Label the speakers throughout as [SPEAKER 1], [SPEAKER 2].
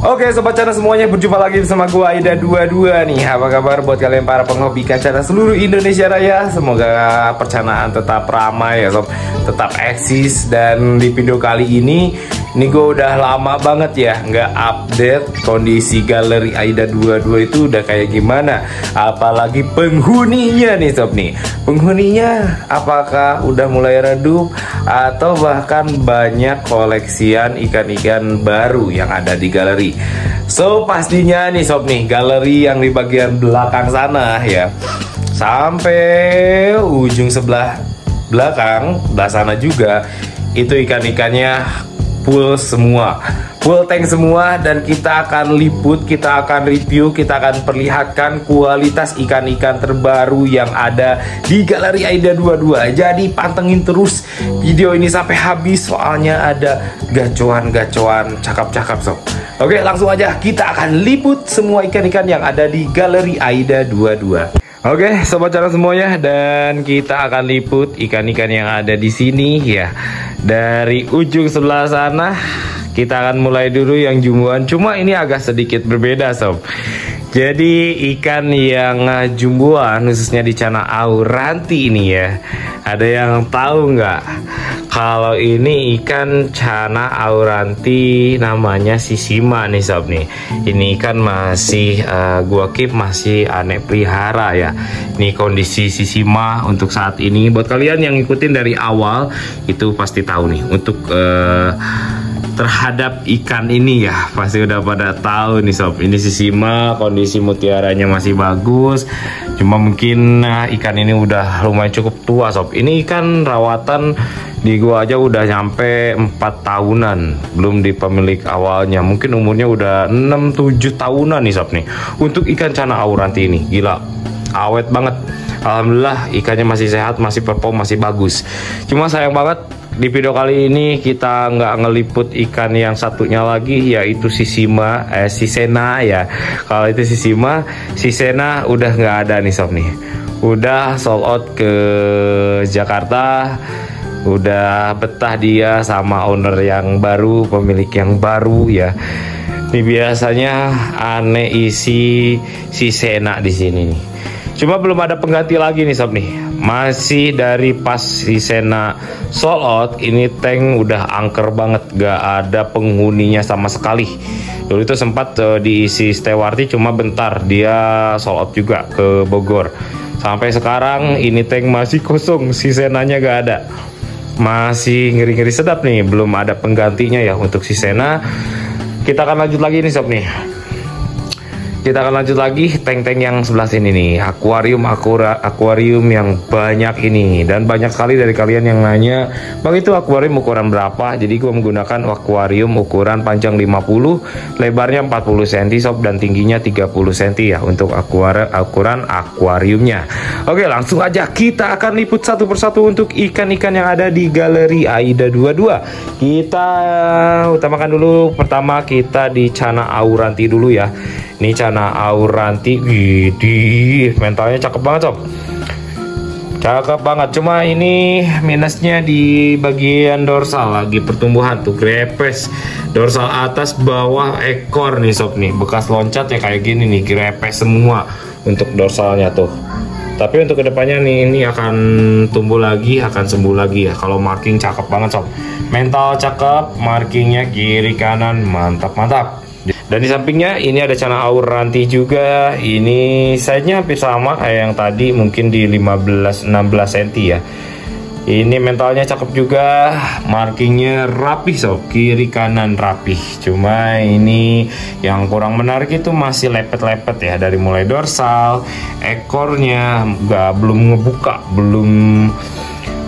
[SPEAKER 1] Oke sobat Cana semuanya berjumpa lagi bersama gua Aida 22 nih. Apa kabar buat kalian para penghobi kacana seluruh Indonesia Raya? Semoga percanaan tetap ramai ya sob. Tetap eksis dan di video kali ini Ini gue udah lama banget ya nggak update kondisi galeri Aida 22 itu udah kayak gimana. Apalagi penghuninya nih sob nih. Penghuninya apakah udah mulai redup? Atau bahkan banyak koleksian ikan-ikan baru yang ada di galeri galeri. So pastinya nih sob nih galeri yang di bagian belakang sana ya sampai ujung sebelah belakang belah sana juga itu ikan-ikannya full semua. Full tank semua dan kita akan liput kita akan review kita akan perlihatkan kualitas ikan-ikan terbaru yang ada di Galeri Aida 22 jadi pantengin terus video ini sampai habis soalnya ada gacuan-gacuan. Cakap-cakap sob. Oke langsung aja kita akan liput semua ikan-ikan yang ada di Galeri Aida 22 Oke, sobat cara semuanya dan kita akan liput ikan-ikan yang ada di sini ya. Dari ujung sebelah sana kita akan mulai dulu yang jumbuan. Cuma ini agak sedikit berbeda, sob. Jadi ikan yang jumbuan khususnya di Cana Auranti ini ya. Ada yang tahu nggak? Kalau ini ikan cana auranti namanya sisima nih sob nih. Ini ikan masih uh, gua keep masih aneh pelihara ya. Ini kondisi sisima untuk saat ini. Buat kalian yang ngikutin dari awal itu pasti tahu nih untuk uh, terhadap ikan ini ya pasti udah pada tahu nih sob ini sisima kondisi mutiaranya masih bagus cuma mungkin nah, ikan ini udah lumayan cukup tua sob ini ikan rawatan di gua aja udah nyampe 4 tahunan belum di pemilik awalnya. Mungkin umurnya udah 6-7 tahunan nih sob nih. Untuk ikan cana auranti ini gila. Awet banget. Alhamdulillah ikannya masih sehat masih perform masih bagus. Cuma sayang banget di video kali ini kita nggak ngeliput ikan yang satunya lagi yaitu sisima eh sisena ya. Kalau itu sisima sisena udah nggak ada nih sob nih. Udah sold out ke Jakarta udah betah dia sama owner yang baru pemilik yang baru ya. Ini biasanya aneh isi si Sena di sini nih. Cuma belum ada pengganti lagi nih sob nih. Masih dari pas si Sena sold out ini tank udah angker banget. Gak ada penghuninya sama sekali. Dulu itu sempat uh, diisi Stewarti cuma bentar dia sold out juga ke Bogor. Sampai sekarang ini tank masih kosong si Senanya gak ada masih ngeri-ngeri sedap nih belum ada penggantinya ya untuk si Sena. Kita akan lanjut lagi nih sob nih kita akan lanjut lagi tank-tank yang sebelah sini nih. Akuarium akura akuarium yang banyak ini. Dan banyak sekali dari kalian yang nanya bang itu akuarium ukuran berapa? Jadi gua menggunakan akuarium ukuran panjang 50 lebarnya 40 cm sob dan tingginya 30 cm ya untuk akuar ukuran akuariumnya. Oke langsung aja kita akan liput satu persatu untuk ikan-ikan yang ada di galeri Aida 22 kita utamakan dulu. Pertama kita di Cana Auranti dulu ya ini Cana Auranti Widih mentalnya cakep banget sob. Cakep banget. Cuma ini minusnya di bagian dorsal Lagi pertumbuhan tuh grepes. Dorsal atas bawah ekor nih sob nih. Bekas loncat ya kayak gini nih Grepes semua untuk dorsalnya tuh. Tapi untuk ke depannya nih ini akan tumbuh lagi akan sembuh lagi ya. Kalau marking cakep banget sob. Mental cakep markingnya kiri kanan. Mantap mantap dan di sampingnya ini ada cana auranti juga. Ini size-nya hampir sama kayak yang tadi mungkin di 15 16 cm ya. Ini mentalnya cakep juga, markingnya rapih sob, kiri kanan rapih. Cuma ini yang kurang menarik itu masih lepet-lepet ya dari mulai dorsal, ekornya nggak belum ngebuka, belum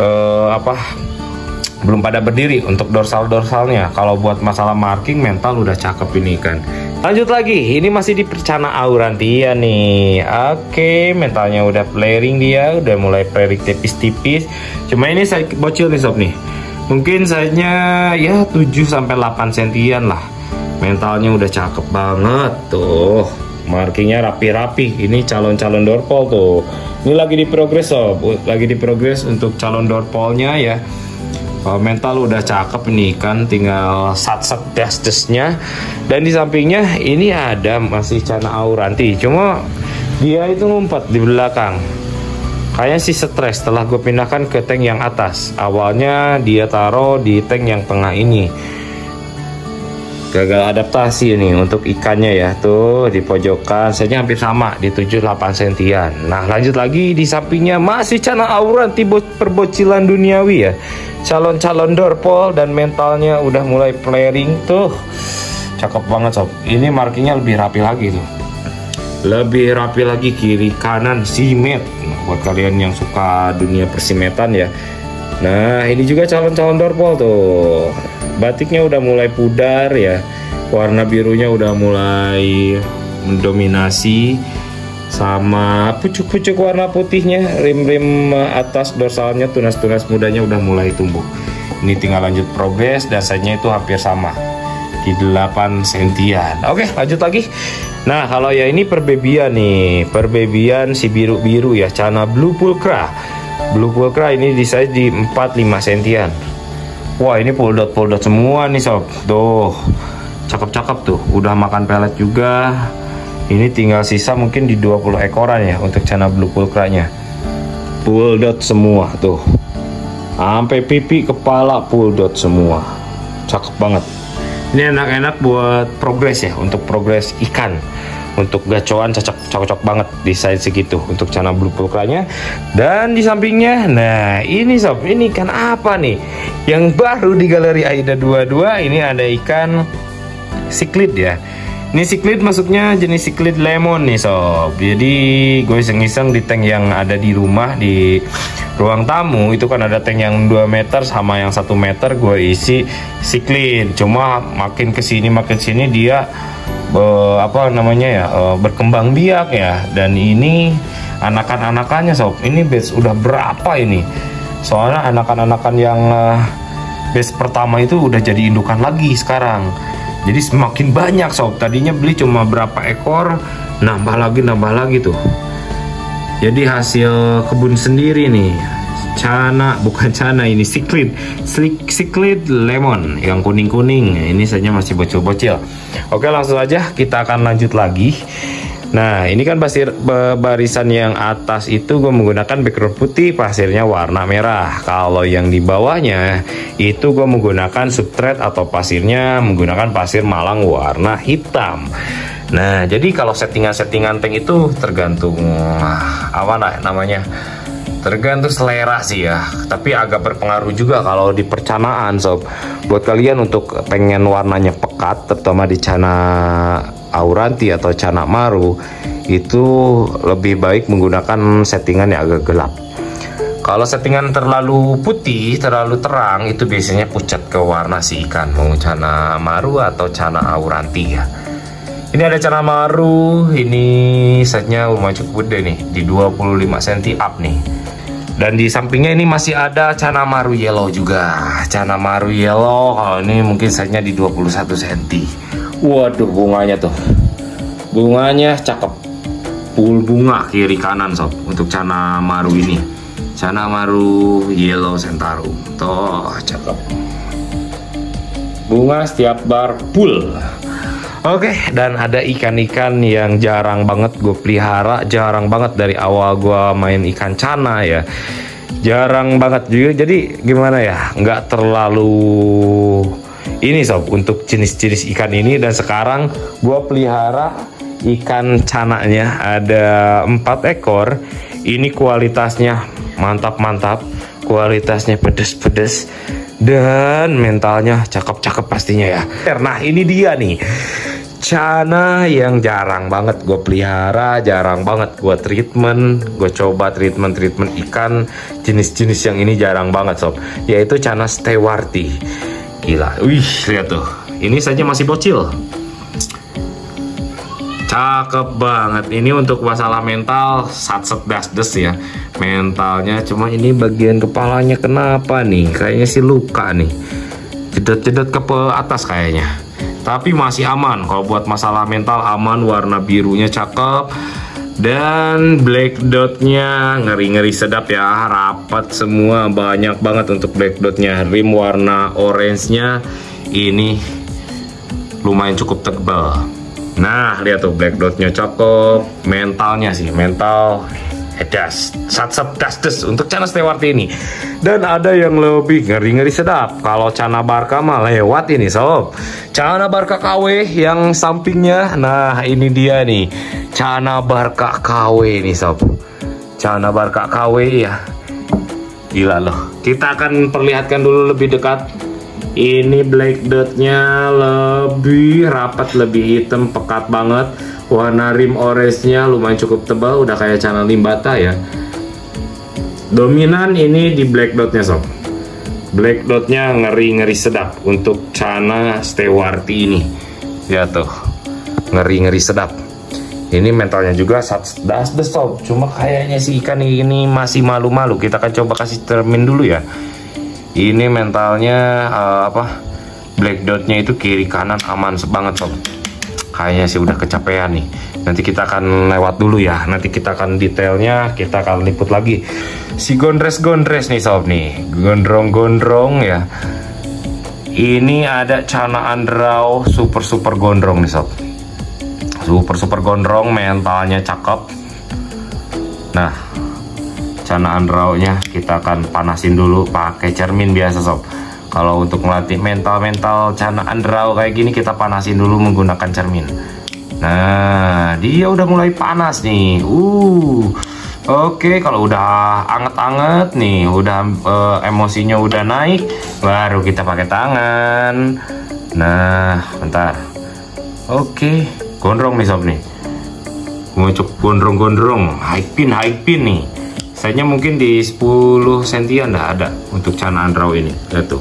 [SPEAKER 1] uh, apa belum pada berdiri untuk dorsal-dorsalnya. Kalau buat masalah marking mental udah cakep ini kan. Lanjut lagi, ini masih di percana aurantia nih. Oke, mentalnya udah flaring dia, udah mulai flaring tipis-tipis. Cuma ini saya bocil nih sob nih. Mungkin size-nya ya 7 sampai 8 sentian lah. Mentalnya udah cakep banget tuh. Markingnya rapi-rapi. Ini calon-calon dorpol tuh. Ini lagi di progres sob, lagi di progres untuk calon dorpolnya ya kalau mental udah cakep nih kan tinggal sat-sat desnya dan di sampingnya ini ada masih cana auranti. Cuma dia itu ngumpet di belakang. Kayaknya sih stres setelah gue pindahkan ke tank yang atas. Awalnya dia taruh di tank yang tengah ini gagal adaptasi ini untuk ikannya ya tuh di pojokan. Saja hampir sama di 78 sentian. Nah lanjut lagi di sampingnya masih cana auran tipe perbocilan duniawi ya. Calon-calon dorpol dan mentalnya udah mulai flaring tuh. Cakep banget sob. Ini markingnya lebih rapi lagi tuh. Lebih rapi lagi kiri kanan simet. Nah, buat kalian yang suka dunia persimetan ya nah ini juga calon-calon dorpol tuh. Batiknya udah mulai pudar ya. Warna birunya udah mulai mendominasi sama pucuk-pucuk warna putihnya. Rim-rim atas dorsalnya tunas-tunas mudanya udah mulai tumbuh. Ini tinggal lanjut progres dasarnya itu hampir sama. Di 8 sentian. Oke lanjut lagi. Nah kalau ya ini perbebian nih. Perbebian si biru-biru ya cana blue pulcra blue pulcra ini di size di 4-5 sentian. Wah ini pull dot semua nih sob. Tuh cakep-cakep tuh. Udah makan pelet juga. Ini tinggal sisa mungkin di 20 ekoran ya Untuk channel blue pulkranya Pull dot semua tuh. Sampai pipi kepala dot semua. Cakep banget. Ini enak-enak buat progres ya Untuk progres ikan untuk gacoan cocok cocok banget size segitu untuk channel blue pulkranya. Dan di sampingnya nah ini sob ini ikan apa nih? Yang baru di galeri Aida 22 ini ada ikan siklid ya. Ini siklid masuknya jenis siklid lemon nih sob. Jadi gue iseng-iseng di tank yang ada di rumah di ruang tamu itu kan ada tank yang 2 meter sama yang satu meter gue isi siklid cuma makin ke sini makin sini dia uh, apa namanya ya uh, berkembang biak ya. Dan ini anakan-anakannya sob ini base udah berapa ini? Soalnya anakan-anakan yang uh, base pertama itu udah jadi indukan lagi sekarang. Jadi semakin banyak sob. Tadinya beli cuma berapa ekor nambah lagi nambah lagi tuh. Jadi hasil kebun sendiri nih cana bukan cana ini siklid siklid lemon yang kuning-kuning. Ini saja masih bocil-bocil. Oke langsung aja kita akan lanjut lagi. Nah ini kan pasir barisan yang atas itu gue menggunakan background putih pasirnya warna merah. Kalau yang di bawahnya itu gue menggunakan substrate atau pasirnya menggunakan pasir malang warna hitam. Nah jadi kalau settingan-settingan tank itu tergantung apa nah, namanya tergantung selera sih ya tapi agak berpengaruh juga kalau di percanaan sob buat kalian untuk pengen warnanya pekat terutama di cana auranti atau cana maru itu lebih baik menggunakan settingan yang agak gelap kalau settingan terlalu putih, terlalu terang, itu biasanya pucat ke warna si ikan. Mau cana maru atau cana auranti ya. Ini ada cana maru, ini setnya lumayan cukup gede nih, di 25 cm up nih. Dan di sampingnya ini masih ada Cana Maru Yellow juga. Cana Maru Yellow kalau ini mungkin saja di 21 cm. Waduh bunganya tuh. Bunganya cakep. Pul bunga kiri kanan sob untuk Cana Maru ini. Cana Maru Yellow Sentarum. Tuh cakep. Bunga setiap bar full. Oke, okay, dan ada ikan-ikan yang jarang banget gue pelihara, jarang banget dari awal gue main ikan cana ya. Jarang banget juga, jadi gimana ya, nggak terlalu ini sob untuk jenis-jenis ikan ini dan sekarang gue pelihara ikan cananya ada empat ekor. Ini kualitasnya mantap-mantap, kualitasnya pedes-pedes dan mentalnya cakep-cakep pastinya ya. Nah ini dia nih Cana yang jarang banget gue pelihara, jarang banget gue treatment, gue coba treatment-treatment ikan jenis-jenis yang ini jarang banget sob, yaitu Cana stewarti. Gila, wih lihat tuh, ini saja masih bocil. Cakep banget, ini untuk masalah mental sat-set das-des ya. Mentalnya, cuma ini bagian kepalanya kenapa nih, kayaknya sih luka nih. Jedot-jedot ke atas kayaknya tapi masih aman. Kalau buat masalah mental aman. Warna birunya cakep. Dan black dotnya ngeri-ngeri sedap ya. Rapat semua. Banyak banget untuk black dotnya. Rim warna orange-nya ini lumayan cukup tebal. Nah lihat tuh black dotnya cakep. Mentalnya sih mental Edas, satsap dasdes untuk Cana Stewarti ini. Dan ada yang lebih ngeri-ngeri sedap. Kalau Cana Barka mah lewat ini sob. Cana Barka KW yang sampingnya. Nah ini dia nih. Cana Barka KW nih sob. Cana Barka KW ya. Gila loh. Kita akan perlihatkan dulu lebih dekat. Ini black dotnya lebih rapat, lebih hitam, pekat banget warna rim orange-nya lumayan cukup tebal udah kayak channel limbata ya. Dominan ini di black dotnya sob. Black dotnya ngeri-ngeri sedap untuk Cana Stewarti ini. Ya tuh ngeri-ngeri sedap. Ini mentalnya juga das the sob. Cuma kayaknya si ikan ini masih malu-malu. Kita akan coba kasih termin dulu ya. Ini mentalnya uh, apa black dotnya itu kiri kanan aman banget sob kayaknya sih udah kecapean nih. Nanti kita akan lewat dulu ya. Nanti kita akan detailnya kita akan liput lagi. Si gondres gondres nih sob nih. Gondrong gondrong ya. Ini ada cana andrau super super gondrong nih sob. Super super gondrong mentalnya cakep. Nah cana andrau nya kita akan panasin dulu pakai cermin biasa sob kalau untuk melatih mental-mental cana andrau kayak gini kita panasin dulu menggunakan cermin. Nah, dia udah mulai panas nih. Uh. Oke, kalau udah anget-anget nih, udah uh, emosinya udah naik, baru kita pakai tangan. Nah, bentar. Oke, gondrong nih sob nih. Ngucuk gondrong-gondrong, high pin, high pin nih. Saya mungkin di 10 sentian dah ada untuk cana andrau ini. Lihat tuh.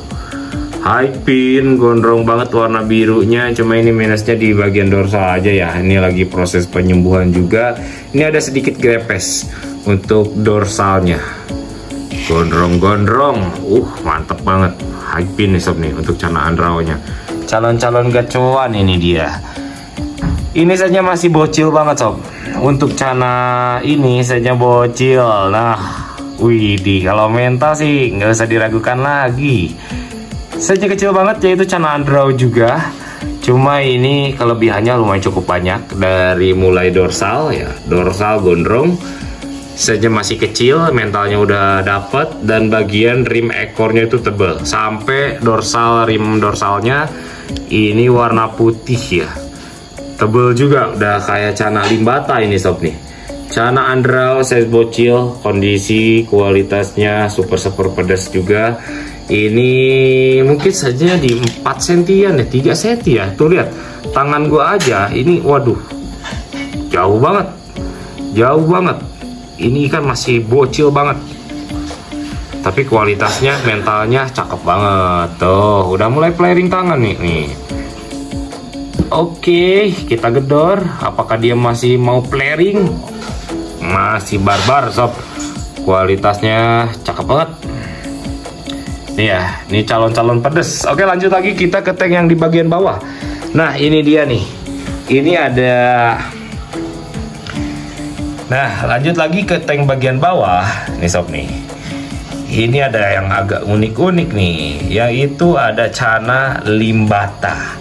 [SPEAKER 1] High pin gondrong banget warna birunya. Cuma ini minusnya di bagian dorsal aja ya. Ini lagi proses penyembuhan juga. Ini ada sedikit grepes untuk dorsalnya. Gondrong-gondrong. Uh mantep banget. High pin nih sob nih untuk canaan rawnya calon-calon gacuan ini dia. Ini saja masih bocil banget sob untuk cana ini saja bocil. Nah Widih, kalau mental sih nggak usah diragukan lagi. Saja kecil banget yaitu Chana Andrau juga. Cuma ini kelebihannya lumayan cukup banyak. Dari mulai dorsal ya dorsal gondrong. Saja masih kecil mentalnya udah dapet. Dan bagian rim ekornya itu tebal sampai dorsal rim dorsalnya ini warna putih ya tebel juga. Udah kayak cana limbata ini sob nih. Cana andrau size bocil kondisi kualitasnya super super pedas juga. Ini mungkin saja di 4 sentian ya 3 senti ya. Tuh lihat. Tangan gua aja ini waduh. Jauh banget. Jauh banget. Ini ikan masih bocil banget. Tapi kualitasnya mentalnya cakep banget. Tuh udah mulai flaring tangan nih nih Oke, kita gedor. Apakah dia masih mau flaring? Masih barbar, sob. Kualitasnya cakep banget. Nih ya, ini calon-calon pedes. Oke lanjut lagi kita ke tank yang di bagian bawah. Nah ini dia nih. Ini ada Nah, lanjut lagi ke tank bagian bawah, nih sob nih. Ini ada yang agak unik-unik nih, yaitu ada cana limbata.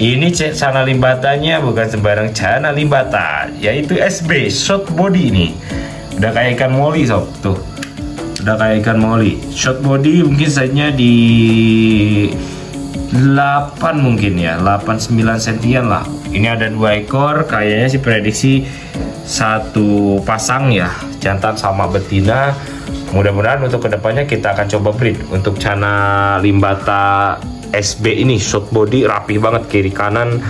[SPEAKER 1] Ini cana limbatanya bukan sembarang cana limbata, yaitu SB short body ini. Udah kayak ikan moli sob, tuh. Udah kayak ikan moli. Short body mungkin saja di 8 mungkin ya. 8-9 sentian lah. Ini ada dua ekor kayaknya sih prediksi satu pasang ya. Jantan sama betina. Mudah-mudahan untuk ke depannya kita akan coba breed. Untuk cana limbata SB ini short body rapi banget kiri kanan.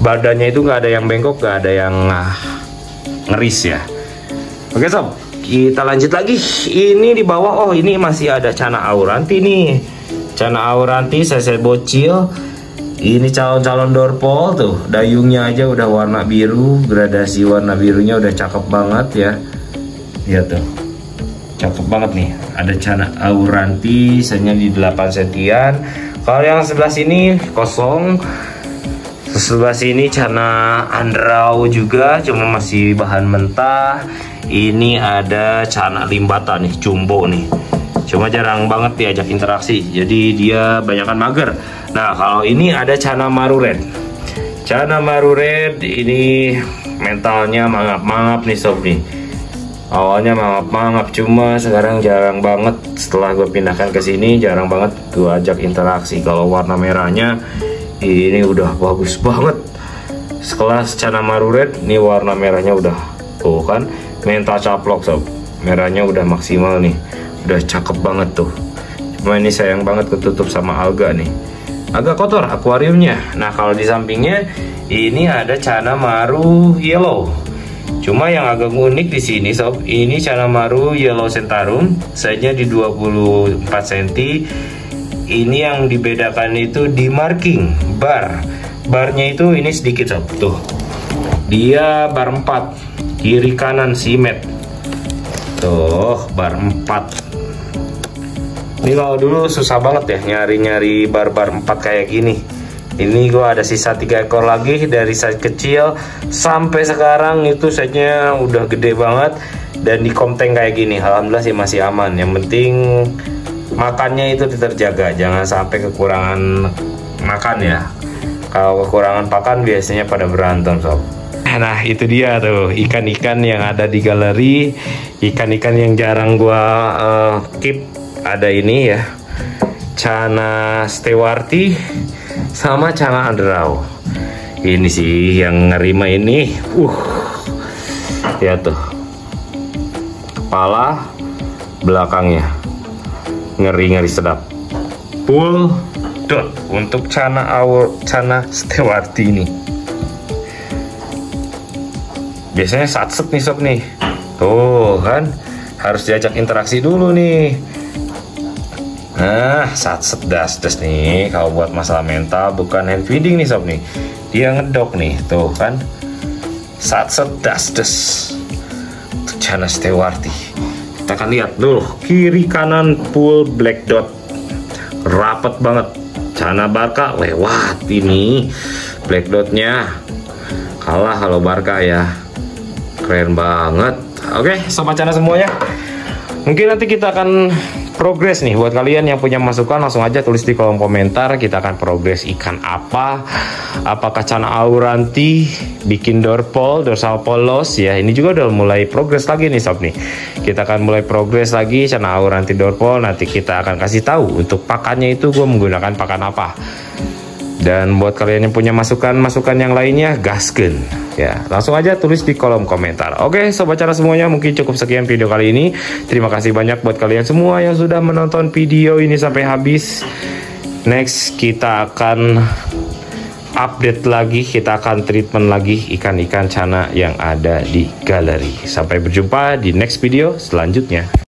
[SPEAKER 1] Badannya itu nggak ada yang bengkok nggak ada yang ah, ngeris ya. Oke sob. Kita lanjut lagi. Ini di bawah oh ini masih ada cana auranti nih. Cana auranti saya bocil. Ini calon-calon dorpol tuh. Dayungnya aja udah warna biru gradasi warna birunya udah cakep banget ya. Lihat tuh. Cakep banget nih. Ada cana auranti hanya di 8 sentian kalau yang sebelah sini kosong. Sebelah sini cana andrau juga cuma masih bahan mentah. Ini ada cana limbata nih jumbo nih. Cuma jarang banget diajak interaksi jadi dia banyakkan mager. Nah kalau ini ada cana maru red. Cana maru red ini mentalnya mangap-mangap nih sob nih awalnya mangap-mangap cuma sekarang jarang banget. Setelah gue pindahkan ke sini jarang banget gue ajak interaksi. Kalau warna merahnya ini udah bagus banget. Sekelas Cana Maru Red ini warna merahnya udah tuh kan. Mental caplok sob. Merahnya udah maksimal nih. Udah cakep banget tuh. Cuma ini sayang banget ketutup sama alga nih. Agak kotor akuariumnya. Nah kalau di sampingnya ini ada Cana Maru Yellow Cuma yang agak unik di sini sob, ini Cana Maru Yellow Centarum, size-nya di 24 cm ini yang dibedakan itu di marking bar. Barnya itu ini sedikit sob. Tuh. Dia bar 4 kiri kanan simet. Tuh bar 4 ini kalau dulu susah banget ya nyari-nyari bar-bar 4 kayak gini ini gua ada sisa tiga ekor lagi dari size kecil. Sampai sekarang itu size-nya udah gede banget. Dan di komteng kayak gini alhamdulillah sih masih aman. Yang penting makannya itu terjaga. Jangan sampai kekurangan makan ya. Kalau kekurangan pakan biasanya pada berantem sob. Nah itu dia tuh ikan-ikan yang ada di galeri. Ikan-ikan yang jarang gua uh, keep. Ada ini ya Cana Stewarti Sama Cana Andrau Ini sih yang ngerima ini. Uh. Ya tuh. Kepala Belakangnya. Ngeri-ngeri sedap. Full dot untuk cana awal cana stewarti ini. Biasanya satset nih sob nih. Tuh kan? Harus diajak interaksi dulu nih nah satset das das nih kalau buat masalah mental bukan hand feeding nih sob nih. Dia ngedok nih tuh kan. Satset das das cana stewarti. Kita akan lihat dulu kiri kanan full black dot. Rapet banget. Cana Barca lewat ini. Black dotnya. Kalah kalau Barca ya. Keren banget. Oke sobat Cana semuanya. Mungkin nanti kita akan progres nih buat kalian yang punya masukan langsung aja tulis di kolom komentar kita akan progres ikan apa apakah cana auranti bikin dorpol dorsal polos ya ini juga udah mulai progres lagi nih sob nih. Kita akan mulai progres lagi cana auranti dorpol nanti kita akan kasih tahu untuk pakannya itu gue menggunakan pakan apa dan buat kalian yang punya masukan-masukan yang lainnya, gasken. Ya, langsung aja tulis di kolom komentar. Oke, sobat cara semuanya, mungkin cukup sekian video kali ini. Terima kasih banyak buat kalian semua yang sudah menonton video ini sampai habis. Next, kita akan update lagi, kita akan treatment lagi ikan-ikan cana yang ada di galeri. Sampai berjumpa di next video selanjutnya.